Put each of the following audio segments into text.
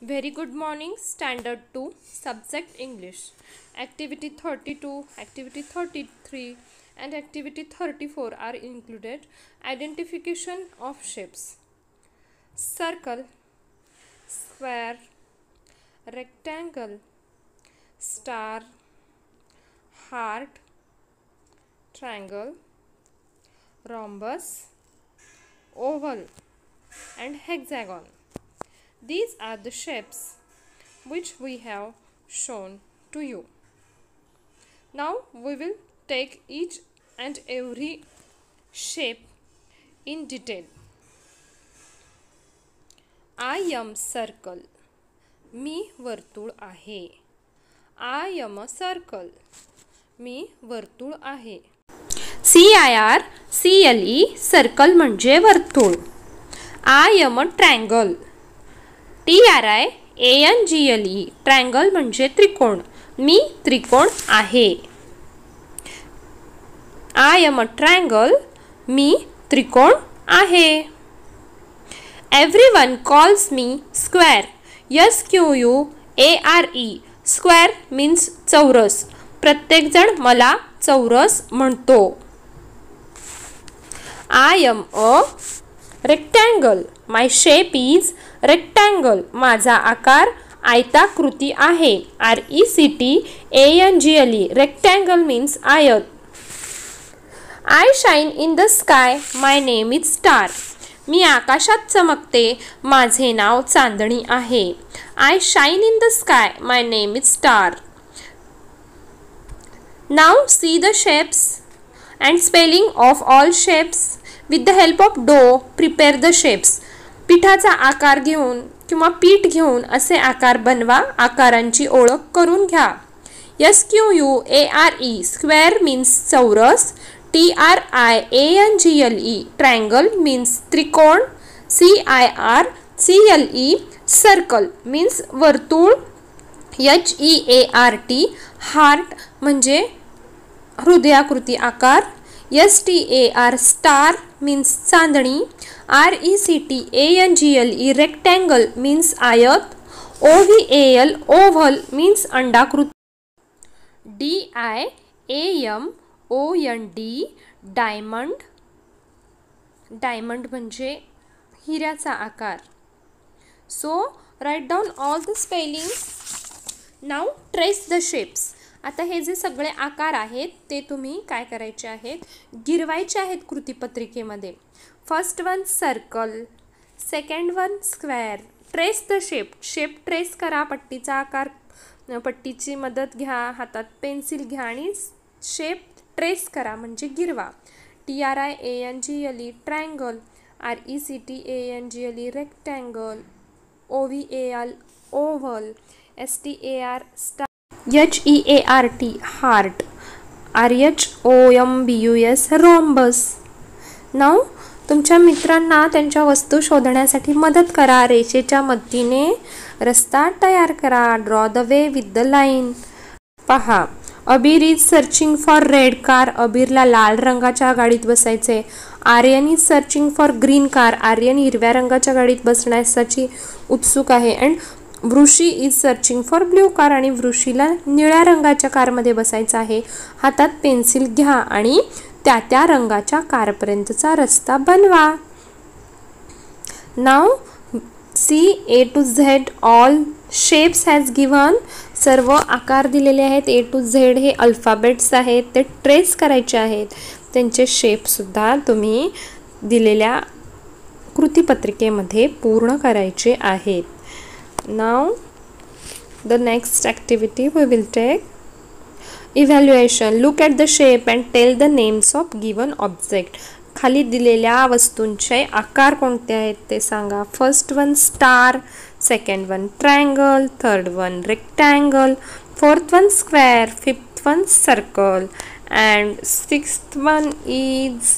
Very good morning, Standard 2, Subject English. Activity 32, Activity 33, and Activity 34 are included. Identification of shapes circle, square, rectangle, star, heart, triangle, rhombus, oval, and hexagon. These are the shapes which we have shown to you. Now we will take each and every shape in detail. I am circle. मी वर्तुळ आहे. I am a circle. मी वर्तुळ आहे. C I R C L E circle म्हणजे वर्तुळ I am a triangle T R I A N G L E. Triangle म्हणजे त्रिकोण. मी त्रिकोण आहे. आय एम अ ट्रँगल मी त्रिकोण आहे. Everyone calls me square S Q U A R E square means चौरस प्रत्येकजण मला चौरस म्हणतो. I am a rectangle my shape is rectangle माझा आकार आयताकृती आहे. R E C T A N G L E rectangle means आयत I shine in the sky my name is star मी आकाशात चमकते. माझे नाव चांदणी आहे. I shine in the sky my name is star now see the shapes and spelling of all shapes with the help of dough prepare the shapes पिठाचा आकार घेऊन किंवा पीठ घेऊन असे आकार बनवा आकारांची ओळख करून घ्या. S Q U A R E square means चौरस T R I A N G L E triangle means त्रिकोण C I R C L E circle means वर्तुळ H E A R T heart म्हणजे हृदयाकृती आकार S T A R star means Chandni R E C T A N G L E rectangle means आयत O V A L oval means अंडाकृती. D I A M O N D diamond diamond म्हणजे हिऱ्याचा आकार. So write down all the spelling now trace the shapes आता हे जे सगळे आकार आहेत ते तुम्ही काय करायचे आहेत? गिरवायचे आहेत कृतीपत्रिकेमध्ये. First one circle second one square trace the shape shape trace करा पट्टीचा आकार पट्टीची मदत घ्या हातात पेन्सिल घ्या आणि शेप ट्रेस करा म्हणजे गिरवा. T R I A N G L E triangle R E C T A N G L E rectangle O V A L oval S T A R star H E A R T heart R H O M B U S rhombus now तुमच्या मित्रांना त्यांच्या वस्तू शोधण्यासाठी मदत करा. रेषेच्या मदतीने रस्ता तयार करा. Draw the way with the line पहा. Abeer is searching for red car अबीरला लाल रंगाच्या गाडीत बसायचे. Aryan is searching for green car Aryan हिरव्या रंगाच्या गाडीत बसण्यासाठी उत्सुक आहे. And Vrishi is searching for blue car आणि वृषीला निळ्या रंगाच्या कारमध्ये बसायचं आहे. हातात पेन्सिल घ्या आणि त्या त्या रंगाच्या कारपर्यंतचा रस्ता बनवा. Now see A to Z all shapes has given सर्व आकार दिलेले आहेत. ए टू झेड हे अल्फाबेट्स आहेत. ते ट्रेस करायचे आहेत. त्यांचे शेपसुद्धा तुम्ही दिलेल्या कृतीपत्रिकेमध्ये पूर्ण करायचे आहेत. Now the next activity we will take evaluation look at the shape and tell the names of given object खाली दिलेल्या वस्तूंचे आकार कोणते आहेत ते सांगा. First one star second one triangle third one rectangle fourth one square fifth one circle and sixth one is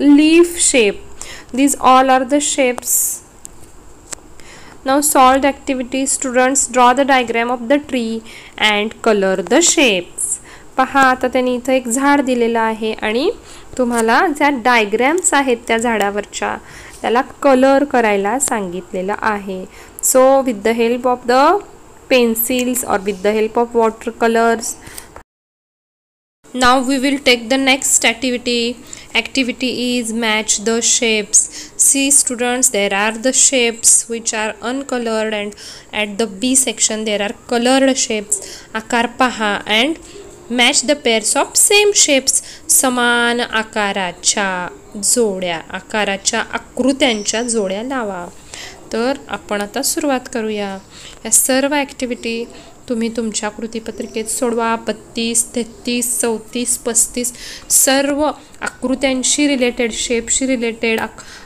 leaf shape these all are the shapes now solved activity students draw the diagram of the tree and color the shapes. पहा आता त्यांनी इथं एक झाड दिलेलं आहे आणि तुम्हाला ज्या डायग्रॅम्स आहेत त्या झाडावरच्या त्याला कलर करायला सांगितलेलं आहे. So with the help of the pencils or with the help of water colours now we will take the next activity Activity is match the shapes. See students, there are the shapes which are uncolored and at the B section there are colored shapes. Akar paha and match the pairs of same shapes. समान आकाराच्या जोड्या आकाराच्या आकृत्यांच्या जोड्या लावा तर आपण आता सुरुवात करूया या सर्व ॲक्टिव्हिटी तुम्ही तुमच्या कृतीपत्रिकेत सोडवा. बत्तीस तेहतीस चौतीस पस्तीस सर्व आकृत्यांशी रिलेटेड शेपशी रिलेटेड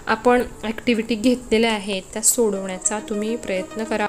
आपण ॲक्टिव्हिटी घेतलेल्या आहेत. त्या सोडवण्याचा तुम्ही प्रयत्न करा.